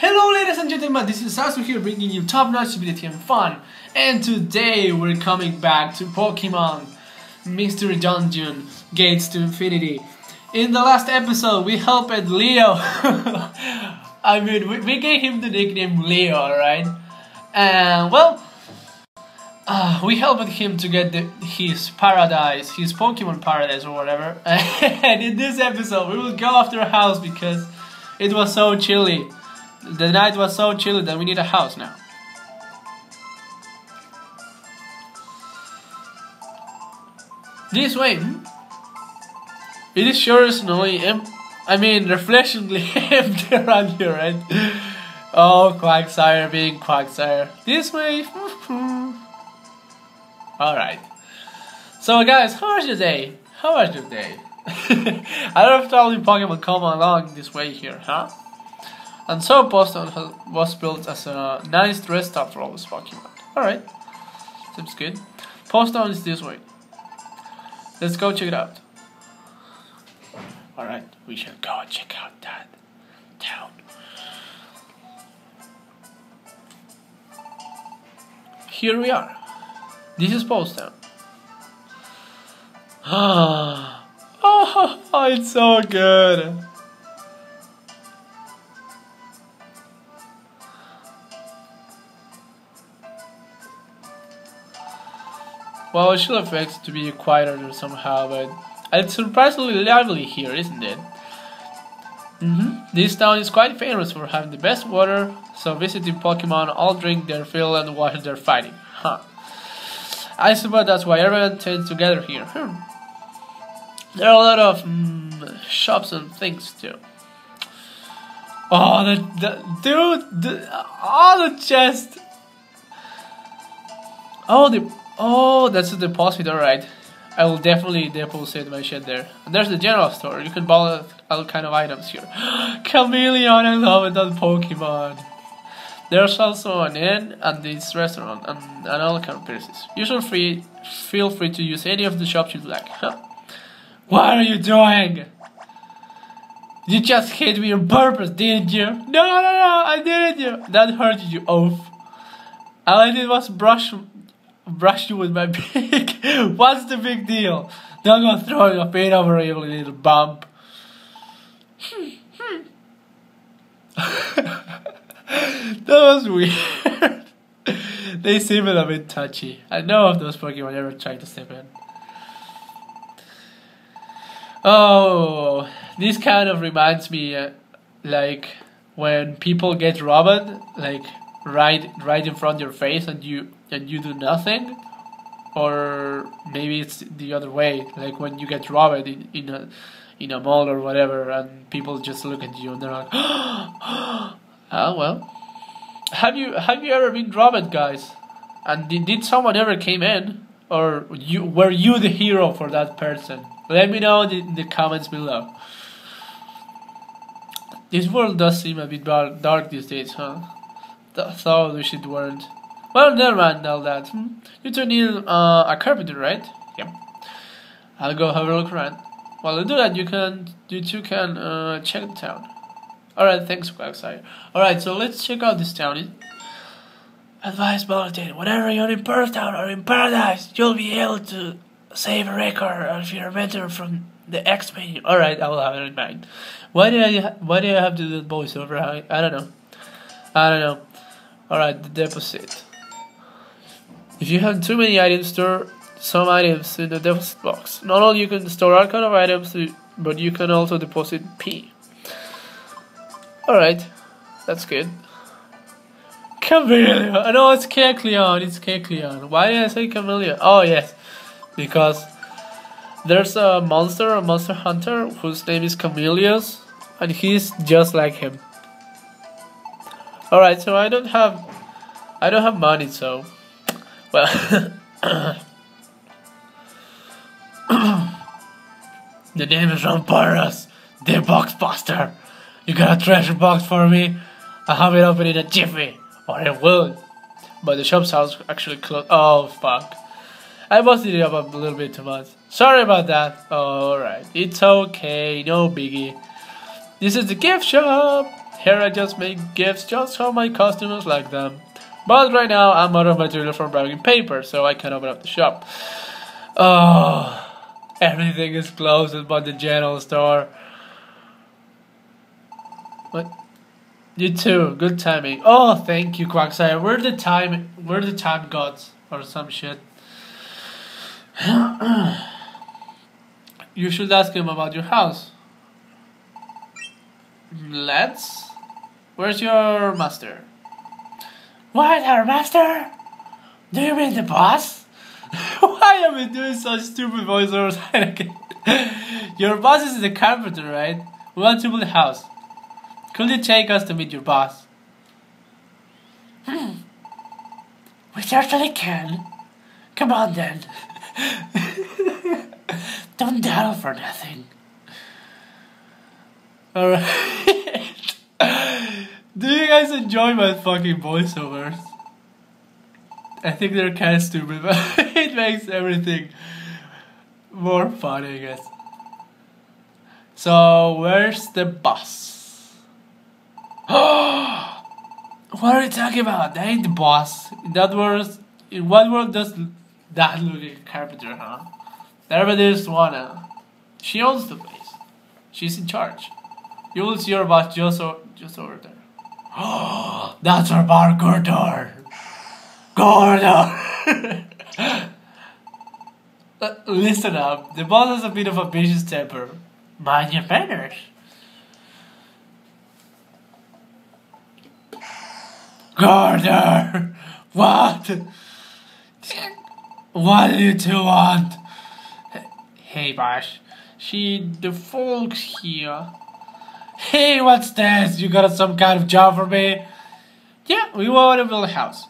Hello ladies and gentlemen, this is Sasu here bringing you top-notch ability and fun. And today we're coming back to Pokemon Mystery Dungeon Gates to Infinity. In the last episode we helped Leo. I mean, we, we, gave him the nickname Leo, right? And well, uh, we helped him to get the, his paradise, his Pokemon paradise or whatever. and in this episode we will go after a house because it was so chilly. The night was so chilly that we need a house now. This way. Hmm? It is sure snowy. I mean, reflexionally empty around here, right? Oh, Quagsire being Quagsire. This way. Alright. So, guys, how was your day? How was your day? I don't know if all you Pokemon come along this way here, huh? And so Boston was built as a nice rest stop for all this Pokemon. Alright, seems good. Post Town is this way. Let's go check it out. Alright, we shall go check out that town. Here we are. This is Post Town. Ah, oh, it's so good. Well, it should expected to be quieter somehow, but it's surprisingly lively here, isn't it? Mm -hmm. This town is quite famous for having the best water, so visiting Pokemon all drink their fill and watch their fighting. Huh. I suppose that's why everyone tends to gather here. Hmm. There are a lot of mm, shops and things too. Oh, the, the dude, the, oh, the chest. Oh, the Oh, that's the deposit, alright. I will definitely deposit my shit there. There's the general store. You can buy all kind of items here. Chameleon, I love that Pokemon. There's also an inn and this restaurant and, and all kind of places. You should free, feel free to use any of the shops you'd like. what are you doing? You just hit me on purpose, didn't you? No, no, no, I didn't. You. That hurt you, oaf. All I did was brush brush you with my beak. What's the big deal? Don't go throwing a paint over you little bump. that was weird. they seem a bit touchy. I know if those Pokemon ever tried to step in. Oh, this kind of reminds me, uh, like when people get robbed, like right right in front of your face and you and you do nothing or maybe it's the other way like when you get robbed in, in a in a mall or whatever and people just look at you and they're like oh well have you have you ever been robbed guys? And did, did someone ever came in or you were you the hero for that person? Let me know in the comments below. This world does seem a bit dark, these days huh? Thought we should weren't. Well, never mind all that. Hmm? You two need uh, a carpenter, right? Yep. I'll go have a look around. While I do that, you can, you two can uh, check the town. Alright, thanks, Quagsire. Alright, so let's check out this town. Advice bulletin. Whenever you're in Perth Town or in Paradise, you'll be able to save a record if you're better from the X menu. Alright, I will have it in mind. Why did I why did I have to do the voiceover? I, I don't know. I don't know. Alright, the deposit. If you have too many items, store some items in the deposit box. Not only you can store all kind of items, but you can also deposit P. Alright, that's good. Camellia! know it's Kecleon, it's Kecleon. Why did I say Camellia? Oh yes, because there's a monster, a monster hunter, whose name is Camellios, and he's just like him. Alright, so I don't have I don't have money, so well The name is Rampardos, the box buster. You got a treasure box for me? I'll have it open in a jiffy, or it will. But the shop's house actually closed. Oh fuck. I busted it up a little bit too much. Sorry about that. Alright, it's okay, no biggie. This is the gift shop. here I just make gifts just so my customers like them. But right now I'm out of material for wrapping paper, so I can open up the shop. Oh, everything is closed but the general store. What? You too. Good timing. Oh, thank you, Quagsire. Where the time? Where the time gods or some shit? you should ask him about your house. Let's. Where's your master? What, our master? Do you mean the boss? Why am I doing such stupid voiceovers? your boss is the carpenter, right? We want to build a house. Could you take us to meet your boss? Hmm. We certainly can. Come on then. Don't dawdle for nothing. Alright. Do you guys enjoy my fucking voiceovers? I think they're kind of stupid, but it makes everything more fun, I guess. So, where's the boss? what are you talking about? That ain't the boss. In that words, in what world does that look like a carpenter, huh? It is, Swanna. She owns the place. She's in charge. You will see your boss just, just over there. Oh, that's our bar, Gurdurr. Gurdurr. Uh, Listen up. The boss has a bit of a vicious temper. Mind your manners. Gurdurr. What? What do you two want? Hey, boss. See, the folks here. Hey, what's this? You got some kind of job for me? Yeah, we want to build a house.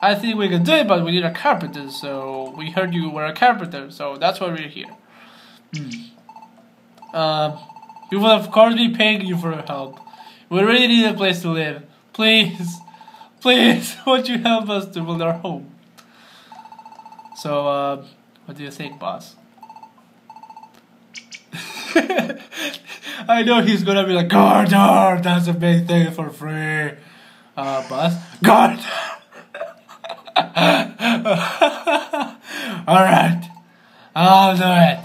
I think we can do it, but we need a carpenter, so we heard you were a carpenter, so that's why we're here. Hmm. Um, we will of course be paying you for your help. We really need a place to live. Please, please, won't you help us to build our home? So, uh, what do you think, boss? I know he's gonna be like, Gardner, that's a big thing for free. Uh, boss? Gardner! Alright, I'll do it.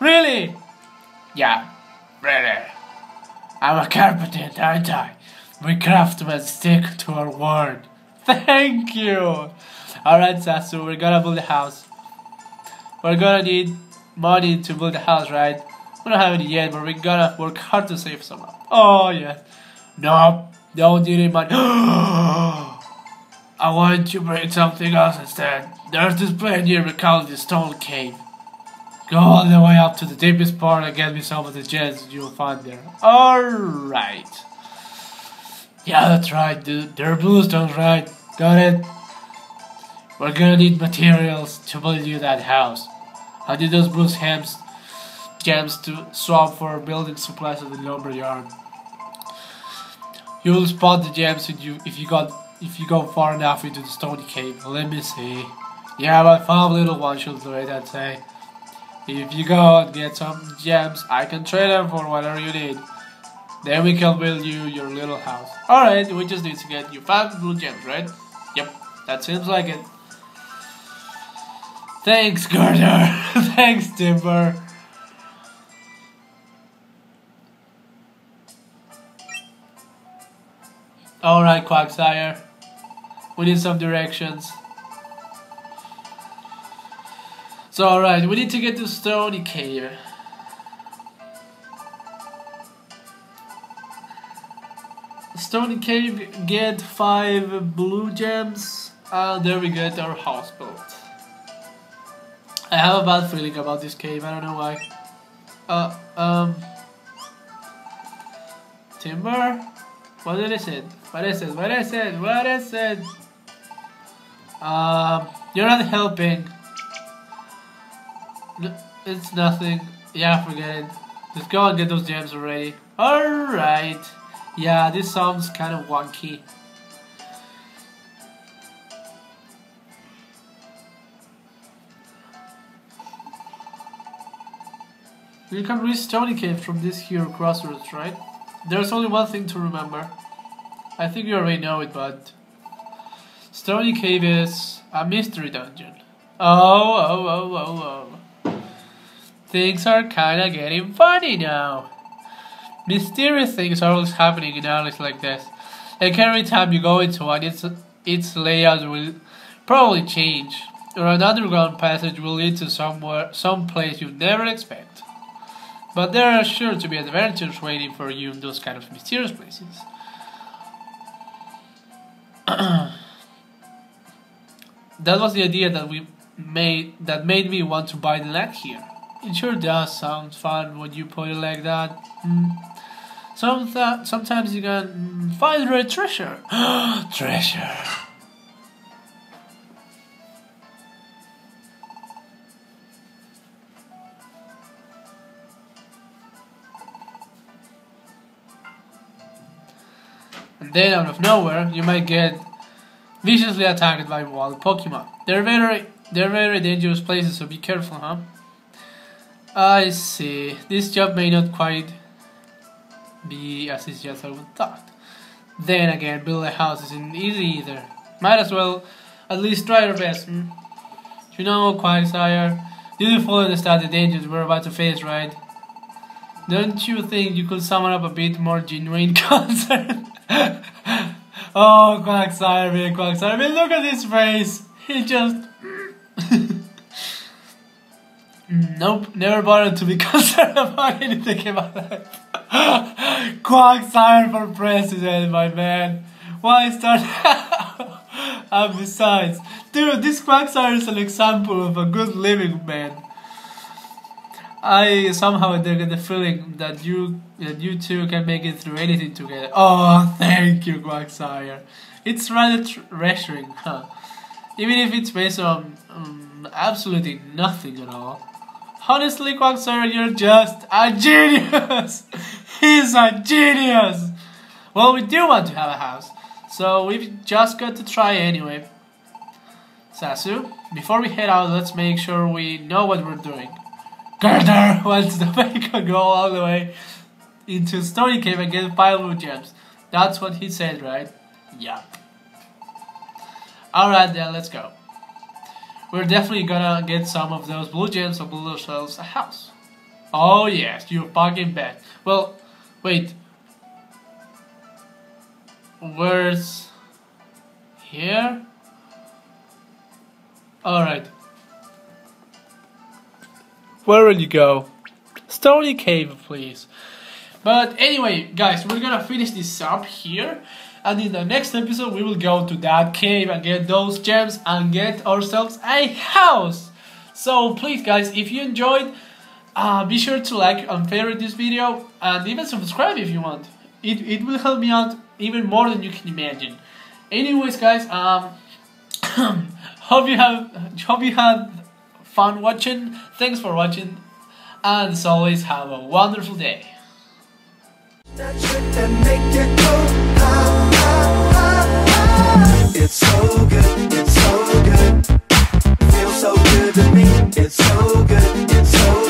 Really? Yeah, really. I'm a carpenter, aren't I? We craftsmen stick to our word. Thank you. Alright, Sasu, we're gonna build a house. We're gonna need money to build a house, right? We don't have any yet, but we're gonna work hard to save some. Oh, yeah. Nope, don't need any money. I want to bring something else instead. There's this place near me called the Stone Cave. Go all the way up to the deepest part and get me some of the gems you'll find there. Alright. Yeah, that's right, dude. They're bluestones, right? Got it? We're gonna need materials to build you that house. How did those Bruce Hams gems to swap for building supplies at the lumber yard. You'll spot the gems if you if you got if you go far enough into the stony cave. Let me see. Yeah, about five little ones should do it, I'd say. If you go and get some gems, I can trade them for whatever you need. Then we can build you your little house. Alright, we just need to get you five blue gems, right? Yep, that seems like it. Thanks, Gardner. Thanks, Timburr. Alright, Quagsire. We need some directions. So, alright, we need to get to Stony Cave. Stony Cave, get five blue gems, and there we get our house built. I have a bad feeling about this cave, I don't know why. Uh, um... Timburr? What did it? What is it? What is it? What is it? Um, you're not helping. No, it's nothing. Yeah, forget it. Just go and get those gems already. Alright. Yeah, this sounds kind of wonky. You can reach Stony Cave from this here crossroads, right? There's only one thing to remember. I think you already know it, but Stony Cave is a mystery dungeon. Oh, oh, oh, oh, oh. Things are kinda getting funny now. Mysterious things are always happening in alleys like this. Like every time you go into one, its, its layout will probably change, or an underground passage will lead to somewhere, some place you never expect. But there are sure to be adventures waiting for you in those kind of mysterious places. that was the idea that we made that made me want to buy the land here. It sure does sound fun when you put it like that. Mm. Sometimes you can find rare treasure. treasure. Then out of nowhere, you might get viciously attacked by wild Pokemon. They're very, they're very dangerous places, so be careful, huh? I see. This job may not quite be as easy as I would thought. Then again, build a house isn't easy either. Might as well at least try your best. Hmm? You know, Quagsire, you fully understand the dangers we're about to face, right? Don't you think you could summon up a bit more genuine concern? oh, Quagsire, Quagsire, look at his face. He just... nope, never bothered to be concerned about anything about that. Quagsire for president, my man. Why start? and besides, dude, this Quagsire is an example of a good living man. I somehow get the feeling that you that you two can make it through anything together. Oh, thank you, Quagsire. It's rather reassuring, huh? Even if it's based on um, absolutely nothing at all. Honestly, Quagsire, you're just a genius! He's a genius! Well, we do want to have a house, so we've just got to try anyway. Sasu, before we head out, let's make sure we know what we're doing. Gurdurr wants to make a go all the way into Stony Cave and get five blue gems. That's what he said, right? Yeah. Alright then, let's go. We're definitely gonna get some of those blue gems and build ourselves a house. Oh yes, you fucking bet. Well, wait. Where's... Here? Alright. Where will you go? Stony Cave, please. But anyway, guys, we're gonna finish this up here. And in the next episode, we will go to that cave and get those gems and get ourselves a house. So please, guys, if you enjoyed, uh, be sure to like and favorite this video and even subscribe if you want. It, it will help me out even more than you can imagine. Anyways, guys, um, hope you have hope you had fun watching. Thanks for watching, and as always, have a wonderful day. It's so good, it's so good. Feels so good to me. It's so good, it's so good.